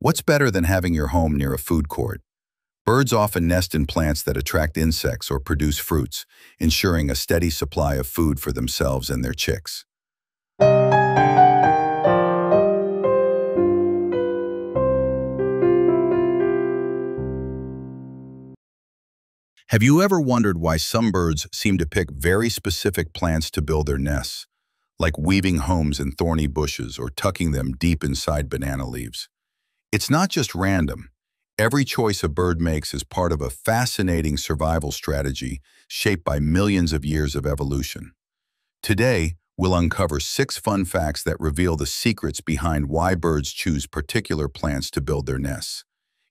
What's better than having your home near a food court? Birds often nest in plants that attract insects or produce fruits, ensuring a steady supply of food for themselves and their chicks. Have you ever wondered why some birds seem to pick very specific plants to build their nests, like weaving homes in thorny bushes or tucking them deep inside banana leaves? It's not just random. Every choice a bird makes is part of a fascinating survival strategy shaped by millions of years of evolution. Today, we'll uncover six fun facts that reveal the secrets behind why birds choose particular plants to build their nests.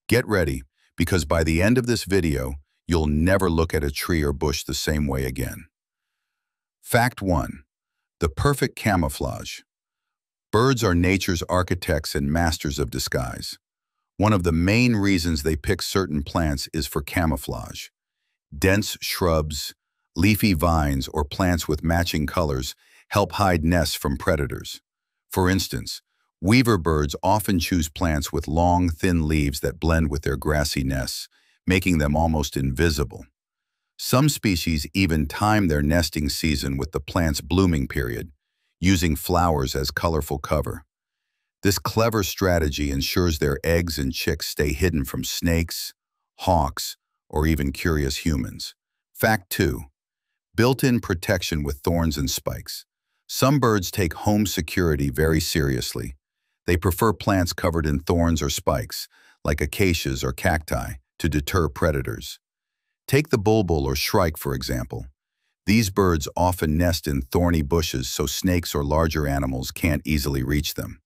Get ready, because by the end of this video, you'll never look at a tree or bush the same way again. Fact 1. The perfect camouflage. Birds are nature's architects and masters of disguise. One of the main reasons they pick certain plants is for camouflage. Dense shrubs, leafy vines, or plants with matching colors help hide nests from predators. For instance, weaver birds often choose plants with long, thin leaves that blend with their grassy nests, making them almost invisible. Some species even time their nesting season with the plant's blooming period, using flowers as colorful cover. This clever strategy ensures their eggs and chicks stay hidden from snakes, hawks, or even curious humans. Fact 2. Built-in protection with thorns and spikes. Some birds take home security very seriously. They prefer plants covered in thorns or spikes, like acacias or cacti, to deter predators. Take the bulbul or shrike, for example. These birds often nest in thorny bushes so snakes or larger animals can't easily reach them.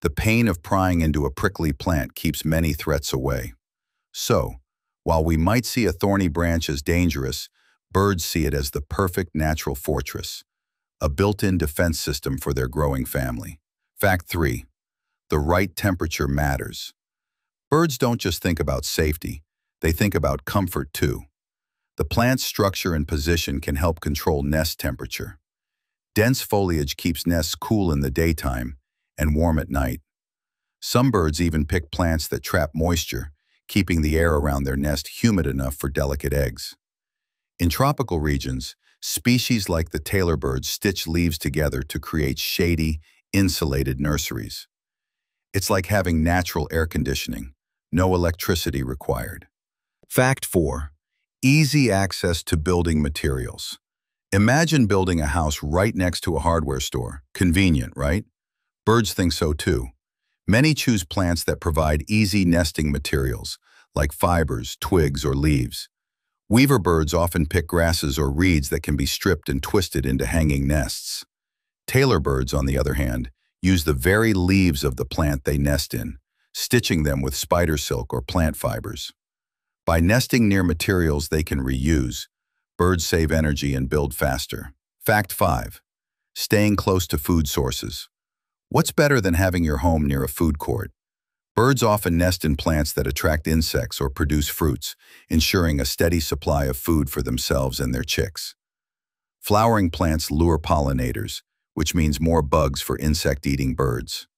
The pain of prying into a prickly plant keeps many threats away. So, while we might see a thorny branch as dangerous, birds see it as the perfect natural fortress, a built-in defense system for their growing family. Fact 3. The right temperature matters. Birds don't just think about safety, they think about comfort too. The plant's structure and position can help control nest temperature. Dense foliage keeps nests cool in the daytime and warm at night. Some birds even pick plants that trap moisture, keeping the air around their nest humid enough for delicate eggs. In tropical regions, species like the tailor bird stitch leaves together to create shady, insulated nurseries. It's like having natural air conditioning, no electricity required. Fact 4. Easy access to building materials. Imagine building a house right next to a hardware store. Convenient, right? Birds think so too. Many choose plants that provide easy nesting materials, like fibers, twigs, or leaves. Weaver birds often pick grasses or reeds that can be stripped and twisted into hanging nests. Tailor birds, on the other hand, use the very leaves of the plant they nest in, stitching them with spider silk or plant fibers. By nesting near materials they can reuse, birds save energy and build faster. Fact 5. Staying close to food sources. What's better than having your home near a food court? Birds often nest in plants that attract insects or produce fruits, ensuring a steady supply of food for themselves and their chicks. Flowering plants lure pollinators, which means more bugs for insect-eating birds.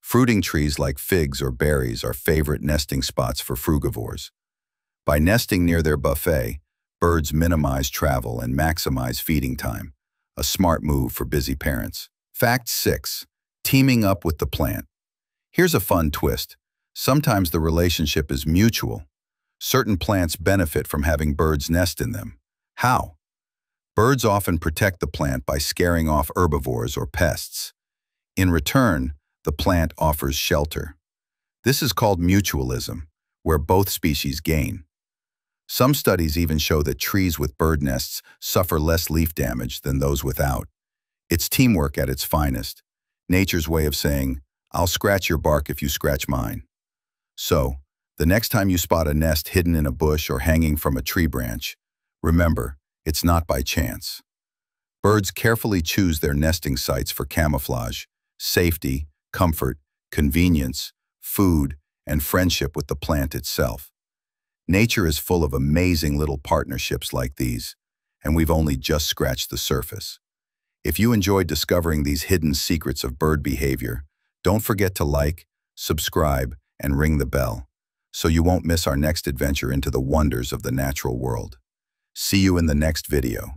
Fruiting trees like figs or berries are favorite nesting spots for frugivores. By nesting near their buffet, birds minimize travel and maximize feeding time, a smart move for busy parents. Fact 6. Teaming up with the plant. Here's a fun twist. Sometimes the relationship is mutual. Certain plants benefit from having birds nest in them. How? Birds often protect the plant by scaring off herbivores or pests. In return, the plant offers shelter. This is called mutualism, where both species gain. Some studies even show that trees with bird nests suffer less leaf damage than those without. It's teamwork at its finest, nature's way of saying, I'll scratch your bark if you scratch mine. So, the next time you spot a nest hidden in a bush or hanging from a tree branch, remember, it's not by chance. Birds carefully choose their nesting sites for camouflage, safety, comfort, convenience, food, and friendship with the plant itself. Nature is full of amazing little partnerships like these, and we've only just scratched the surface. If you enjoyed discovering these hidden secrets of bird behavior, don't forget to like, subscribe, and ring the bell so you won't miss our next adventure into the wonders of the natural world. See you in the next video.